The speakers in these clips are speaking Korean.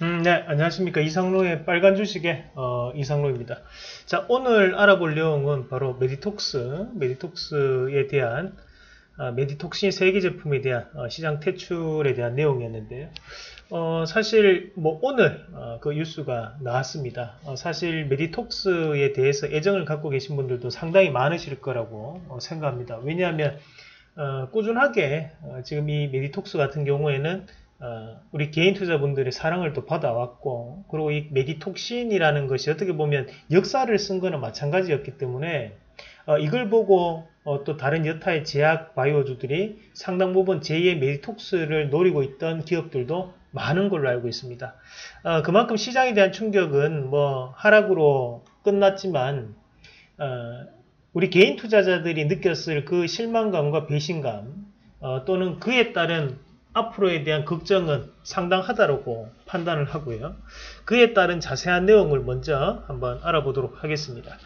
음, 네, 안녕하십니까. 이상로의 빨간 주식의 어, 이상로입니다. 자, 오늘 알아볼 내용은 바로 메디톡스, 메디톡스에 대한 어, 메디톡신 세 개 제품에 대한 어, 시장 퇴출에 대한 내용이었는데요. 어, 사실 뭐 오늘 어, 그 뉴스가 나왔습니다. 어, 사실 메디톡스에 대해서 애정을 갖고 계신 분들도 상당히 많으실 거라고 어, 생각합니다. 왜냐하면 어, 꾸준하게 어, 지금 이 메디톡스 같은 경우에는 어, 우리 개인 투자분들의 사랑을 또 받아왔고 그리고 이 메디톡신이라는 것이 어떻게 보면 역사를 쓴 거는 마찬가지였기 때문에 어, 이걸 보고 어, 또 다른 여타의 제약 바이오주들이 상당 부분 제2의 메디톡스를 노리고 있던 기업들도 많은 걸로 알고 있습니다. 어, 그만큼 시장에 대한 충격은 뭐 하락으로 끝났지만 어, 우리 개인 투자자들이 느꼈을 그 실망감과 배신감 어, 또는 그에 따른 앞으로에 대한 걱정은 상당하다고 판단을 하고요. 그에 따른 자세한 내용을 먼저 한번 알아보도록 하겠습니다.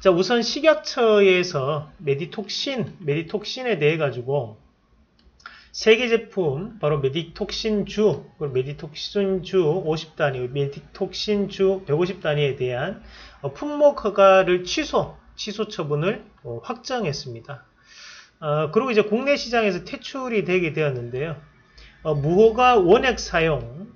자, 우선 식약처에서 메디톡신, 메디톡신에 대해 가지고 세계 제품 바로 메디톡신주, 메디톡신주 50단위, 메디톡신주 150단위에 대한 어, 품목 허가를 취소, 취소 처분을 어, 확정했습니다. 어, 그리고 이제 국내 시장에서 퇴출이 되게 되었는데요. 어, 무허가 원액 사용,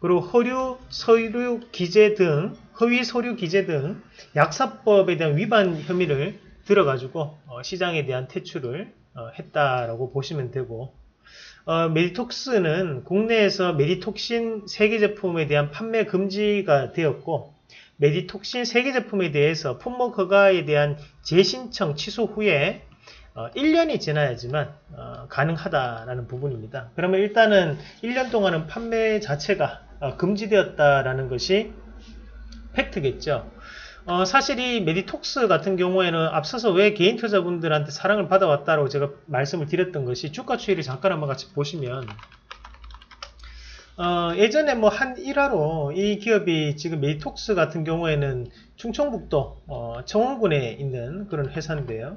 그리고 허류, 서류 기재 등, 허위 서류 기재 등 약사법에 대한 위반 혐의를 들어가지고 어, 시장에 대한 퇴출을 어, 했다라고 보시면 되고, 어, 메디톡스는 국내에서 메디톡신 세계 제품에 대한 판매 금지가 되었고, 메디톡신 세계 제품에 대해서 품목 허가에 대한 재신청 취소 후에 어, 1년이 지나야지만 어, 가능하다라는 부분입니다. 그러면 일단은 1년 동안은 판매 자체가 어, 금지되었다라는 것이 팩트겠죠. 어, 사실 이 메디톡스 같은 경우에는 앞서서 왜 개인 투자분들한테 사랑을 받아왔다고 제가 말씀을 드렸던 것이 주가 추이를 잠깐 한번 같이 보시면 어, 예전에 뭐 한 일화로 이 기업이 지금 메디톡스 같은 경우에는 충청북도 어, 청원군에 있는 그런 회사인데요.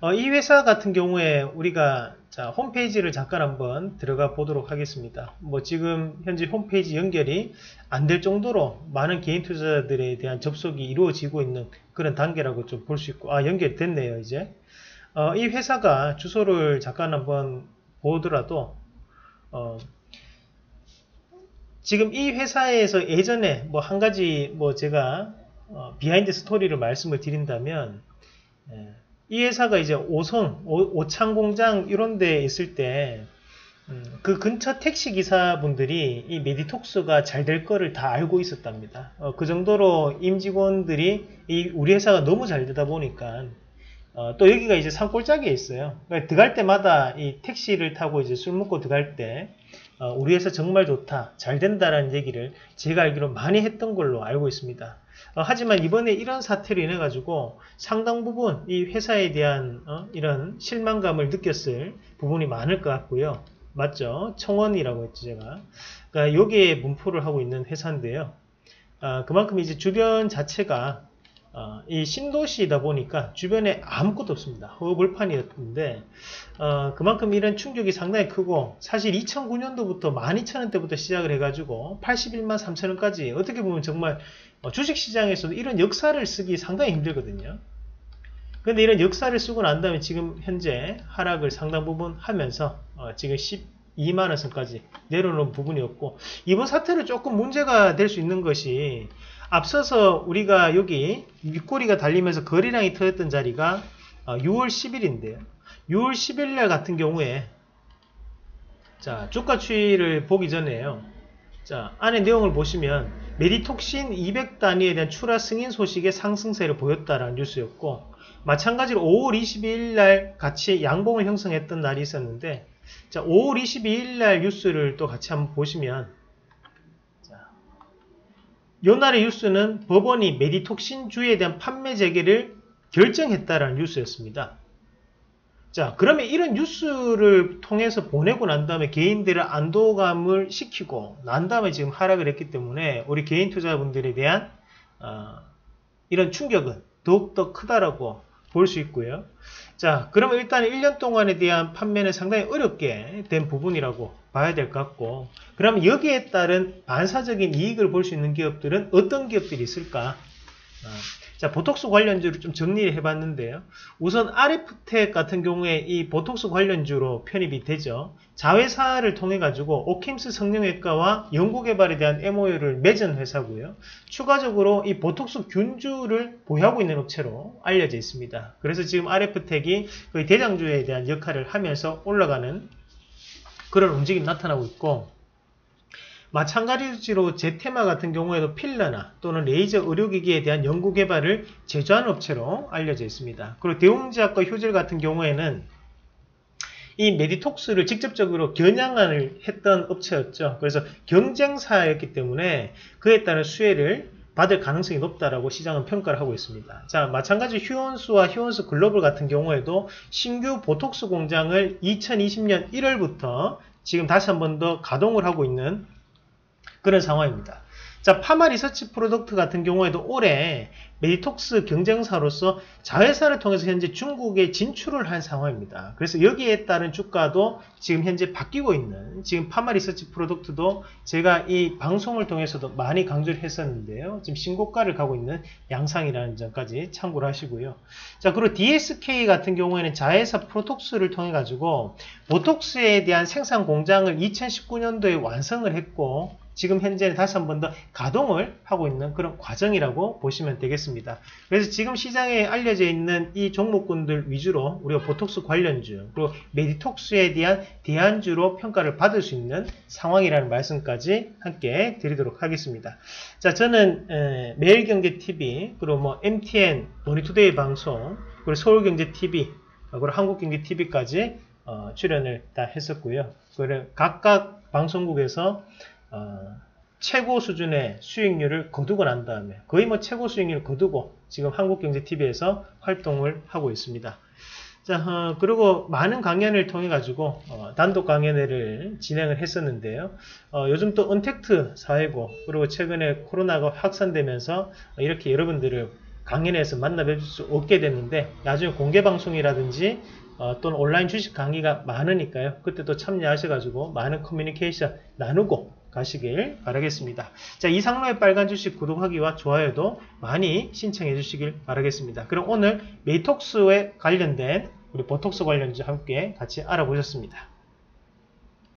어, 이 회사 같은 경우에 우리가 자, 홈페이지를 잠깐 한번 들어가 보도록 하겠습니다. 뭐 지금 현재 홈페이지 연결이 안 될 정도로 많은 개인 투자들에 대한 접속이 이루어지고 있는 그런 단계라고 좀 볼 수 있고 아 연결됐네요 이제 어, 이 회사가 주소를 잠깐 한번 보더라도 어, 지금 이 회사에서 예전에 뭐 한 가지 뭐 제가 어, 비하인드 스토리를 말씀을 드린다면 예, 이 회사가 이제 오송, 오창 공장 이런 데 있을 때, 음, 그 근처 택시 기사분들이 이 메디톡스가 잘 될 거를 다 알고 있었답니다. 어, 그 정도로 임직원들이 이 우리 회사가 너무 잘 되다 보니까, 어, 또 여기가 이제 산골짜기에 있어요. 그러니까 들어갈 때마다 이 택시를 타고 이제 술 먹고 들어갈 때, 어, 우리 회사 정말 좋다, 잘 된다라는 얘기를 제가 알기로 많이 했던 걸로 알고 있습니다. 어, 하지만 이번에 이런 사태로 인해 가지고 상당 부분 이 회사에 대한 어, 이런 실망감을 느꼈을 부분이 많을 것 같고요. 맞죠? 청원이라고 했죠 제가. 그러니까 여기에 문포를 하고 있는 회사인데요. 아, 그만큼 이제 주변 자체가 어, 이 신도시이다 보니까 주변에 아무것도 없습니다. 허벌판이었는데 어, 그만큼 이런 충격이 상당히 크고 사실 2009년도부터 12,000원대부터 시작을 해가지고 81만 3천원까지 어떻게 보면 정말 어, 주식시장에서도 이런 역사를 쓰기 상당히 힘들거든요. 근데 이런 역사를 쓰고 난 다음에 지금 현재 하락을 상당 부분 하면서 어, 지금 12만원 선까지 내려놓은 부분이었고 이번 사태로 조금 문제가 될 수 있는 것이 앞서서 우리가 여기 윗꼬리가 달리면서 거래량이 터졌던 자리가 6월 어, 10일인데요. 6월 10일 날 같은 경우에 자 주가 추이를 보기 전에요. 자 안에 내용을 보시면 메디톡신 200단위에 대한 출하 승인 소식의 상승세를 보였다라는 뉴스였고 마찬가지로 5월 22일 날 같이 양봉을 형성했던 날이 있었는데 자 5월 22일 날 뉴스를 또 같이 한번 보시면 요날의 뉴스는 법원이 메디톡신주에 대한 판매 재개를 결정했다라는 뉴스였습니다. 자, 그러면 이런 뉴스를 통해서 보내고 난 다음에 개인들의 안도감을 시키고 난 다음에 지금 하락을 했기 때문에 우리 개인 투자분들에 대한 어, 이런 충격은 더욱더 크다라고 볼 수 있고요. 자, 그러면 일단 1년 동안에 대한 판매는 상당히 어렵게 된 부분이라고 봐야 될 것 같고, 그럼 여기에 따른 반사적인 이익을 볼 수 있는 기업들은 어떤 기업들이 있을까? 어, 자, 보톡스 관련주를 좀 정리를 해봤는데요. 우선 RF텍 같은 경우에 이 보톡스 관련주로 편입이 되죠. 자회사를 통해 가지고 오킴스 성형외과와 연구개발에 대한 MOU를 맺은 회사고요. 추가적으로 이 보톡스 균주를 보유하고 있는 업체로 알려져 있습니다. 그래서 지금 RF텍이 거의 대장주에 대한 역할을 하면서 올라가는 그런 움직임이 나타나고 있고 마찬가지로 제테마 같은 경우에도 필러나 또는 레이저 의료기기에 대한 연구개발을 제조하는 업체로 알려져 있습니다. 그리고 대웅제약과 휴젤 같은 경우에는 이 메디톡스를 직접적으로 겨냥을 했던 업체였죠. 그래서 경쟁사였기 때문에 그에 따른 수혜를 받을 가능성이 높다라고 시장은 평가를 하고 있습니다. 자, 마찬가지 휴온스와 휴온스 글로벌 같은 경우에도 신규 보톡스 공장을 2020년 1월부터 지금 다시 한 번 더 가동을 하고 있는 그런 상황입니다. 자, 파마 리서치 프로덕트 같은 경우에도 올해 메디톡스 경쟁사로서 자회사를 통해서 현재 중국에 진출을 한 상황입니다. 그래서 여기에 따른 주가도 지금 현재 바뀌고 있는 지금 파마 리서치 프로덕트도 제가 이 방송을 통해서도 많이 강조를 했었는데요. 지금 신고가를 가고 있는 양상이라는 점까지 참고를 하시고요. 자, 그리고 DSK 같은 경우에는 자회사 프로톡스를 통해 가지고 보톡스에 대한 생산 공장을 2019년도에 완성을 했고 지금 현재는 다시 한 번 더 가동을 하고 있는 그런 과정이라고 보시면 되겠습니다. 그래서 지금 시장에 알려져 있는 이 종목군들 위주로 우리가 보톡스 관련주 그리고 메디톡스에 대한 대안주로 평가를 받을 수 있는 상황이라는 말씀까지 함께 드리도록 하겠습니다. 자, 저는 매일경제TV 그리고 뭐 MTN 모니투데이 방송 그리고 서울경제TV 그리고 한국경제TV까지 어, 출연을 다 했었고요. 그리고 각각 방송국에서 어, 최고 수준의 수익률을 거두고 난 다음에 거의 뭐 최고 수익률을 거두고 지금 한국경제TV에서 활동을 하고 있습니다. 자, 어, 그리고 많은 강연을 통해 가지고 어, 단독 강연회를 진행을 했었는데요. 어, 요즘 또 언택트 사회고 그리고 최근에 코로나가 확산되면서 이렇게 여러분들을 강연에서 만나 뵐 수 없게 됐는데 나중에 공개 방송이라든지 어, 또는 온라인 주식 강의가 많으니까요. 그때 또 참여하셔가지고 많은 커뮤니케이션 나누고 가시길 바라겠습니다. 자, 이상로의 빨간 주식 구독하기와 좋아요도 많이 신청해 주시길 바라겠습니다. 그럼 오늘 메이톡스에 관련된 우리 보톡스 관련주 함께 같이 알아보셨습니다.